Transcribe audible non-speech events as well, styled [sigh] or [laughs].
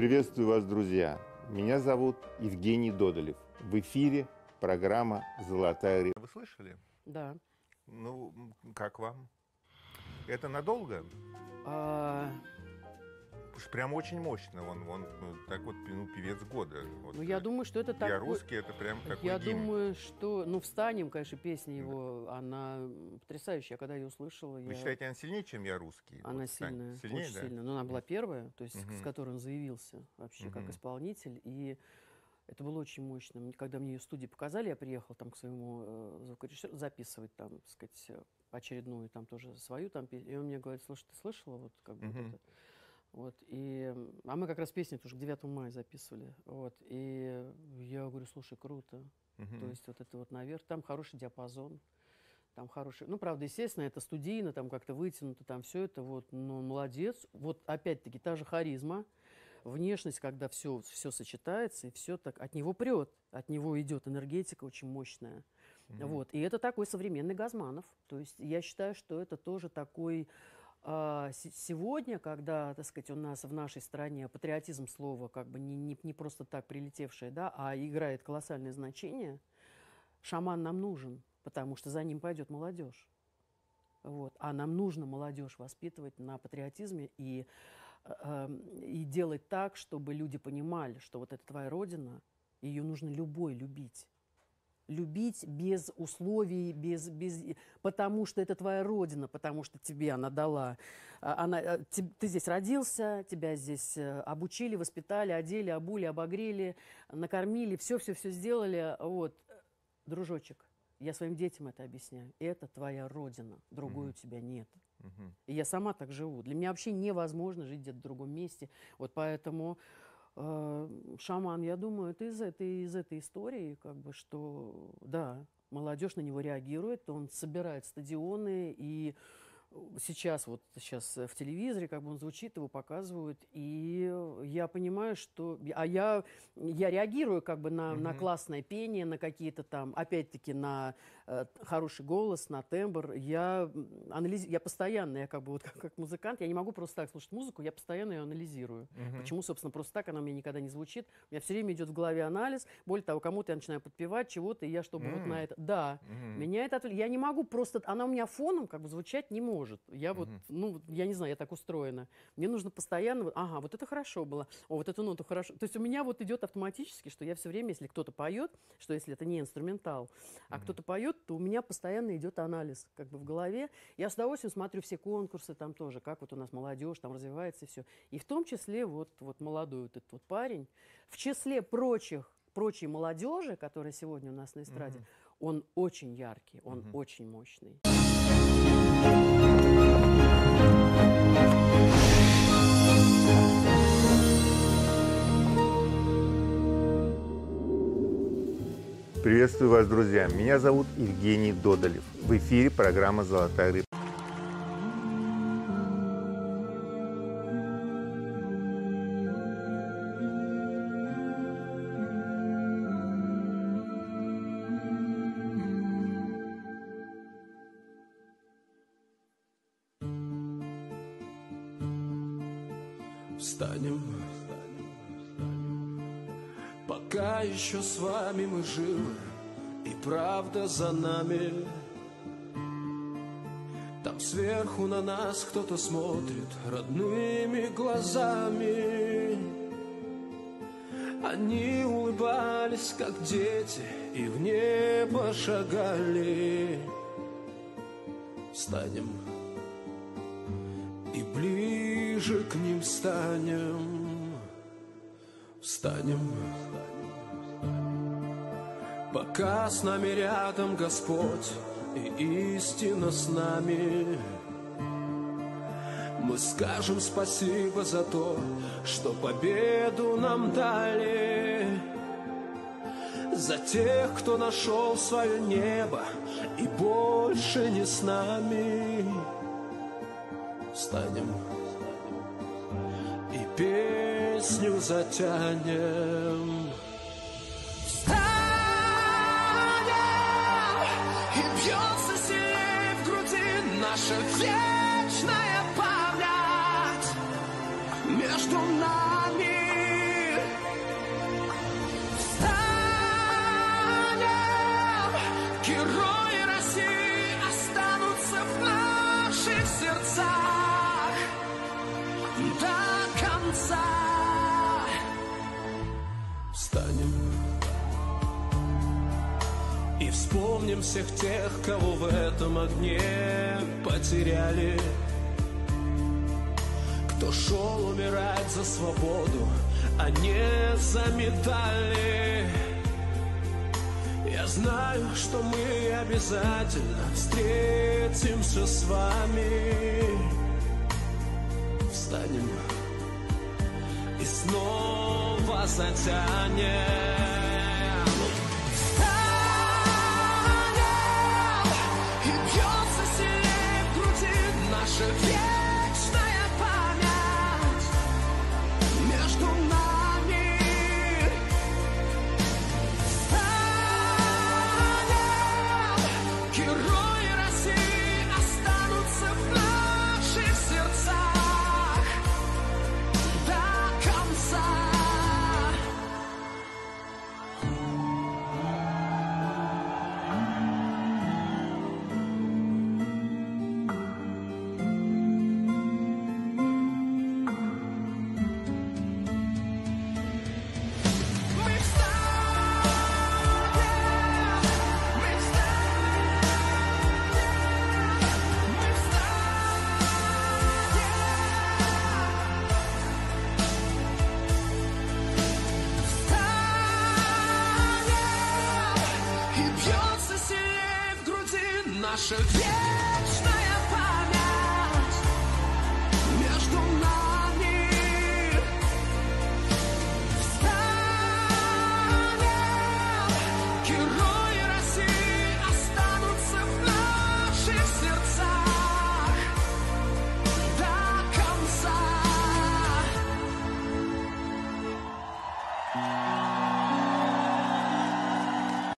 Приветствую вас, друзья. Меня зовут Евгений Додолев. В эфире программа «Золотая рыбка». Вы слышали? Да. Ну, как вам? Это надолго? Уж прям очень мощно. Он, он ну, так вот ну, певец года. Вот, ну, я э, думаю, что это так. Я русский, это прям такой Я гимн. думаю, что... Ну, «Встанем», конечно, песня его, она потрясающая. Я когда ее услышала, Вы я... считаете, она сильнее, чем я русский? Она Вот, сильная, Сильнее, очень да? сильная. Но она была первая, то есть с Мгм. которой он заявился вообще как Мгм. исполнитель. И это было очень мощно. Когда мне ее в студии показали, я приехал там к своему э, звукорежиссеру записывать там, так сказать, очередную там тоже свою там песню. И он мне говорит, слушай, ты слышала вот как бы вот это? Вот, и, а мы как раз песню тоже к 9 мая записывали. Вот, и я говорю, слушай, круто. Мгм. То есть вот это вот наверх, там хороший диапазон, там хороший, ну, правда, естественно, это студийно, там как-то вытянуто, там все это вот, но молодец. Вот опять-таки та же харизма, внешность, когда все, все сочетается, и все так, от него прет, от него идет энергетика очень мощная. Мгм. Вот, и это такой современный Газманов. То есть я считаю, что это тоже такой а, се- сегодня, когда, так сказать, у нас в нашей стране патриотизм слова как бы не, не, не просто так прилетевшее, да, а играет колоссальное значение, шаман нам нужен, потому что за ним пойдет молодежь. Вот. А нам нужно молодежь воспитывать на патриотизме и, э, и делать так, чтобы люди понимали, что вот это твоя родина, ее нужно любой любить. Любить без условий, без, без, потому что это твоя родина, потому что тебе она дала. А, Она, э, те- ты здесь родился, тебя здесь э, обучили, воспитали, одели, обули, обогрели, накормили, все-все-все сделали. Вот. Дружочек, я своим детям это объясняю. Это твоя родина, другой у тебя нет. Мгм. И я сама так живу. Для меня вообще невозможно жить где-то в другом месте. Вот поэтому шаман, я думаю, это из этой, из этой истории, как бы, что да, молодежь на него реагирует, он собирает стадионы и сейчас вот сейчас э, в телевизоре как бы он звучит, его показывают, и я понимаю, что... А я, я реагирую как бы на, на Мгм. классное пение, на какие-то там, опять-таки, на э, хороший голос, на тембр. Я, анализ... я постоянно, я как бы вот как, [laughs] как музыкант, я не могу просто так слушать музыку, я постоянно ее анализирую. Мгм. Почему, собственно, просто так она у меня никогда не звучит. У меня все время идет в голове анализ. Более того, кому-то я начинаю подпевать чего-то, и я чтобы вот М. на это... Да, Мгм. меня это Я не могу просто... Она у меня фоном как бы звучать не может. Я вот, Мгм. ну, я не знаю, я так устроена. Мне нужно постоянно... Ага, вот это хорошо было. О, вот эту ноту хорошо. То есть у меня вот идет автоматически, что я все время, если кто-то поет, что если это не инструментал, а кто-то поет, то у меня постоянно идет анализ как бы в голове. Я с удовольствием смотрю все конкурсы там тоже, как вот у нас молодежь там развивается и все. И в том числе вот, вот молодой вот этот вот парень, в числе прочих, прочей молодежи, которая сегодня у нас на эстраде, Мгм. он очень яркий, он Мгм. очень мощный. Приветствую вас, друзья. Меня зовут Евгений Додолев. В эфире программа «Золотая рыбка». Встанем, пока еще с вами мы живы, и правда за нами. Там сверху на нас кто-то смотрит родными глазами. Они улыбались, как дети, и в небо шагали. Встанем и ближе к ним станем, встанем. Пока с нами рядом Господь и истина с нами, мы скажем спасибо за то, что победу нам дали. За тех, кто нашел свое небо и больше не с нами встанем песню затянем. Встанем, и бьется сильнее в груди наша вечная вспомним всех тех, кого в этом огне потеряли. Кто шел умирать за свободу, а не за медали. Я знаю, что мы обязательно встретимся с вами. Встанем и снова затянем. Наша вечная память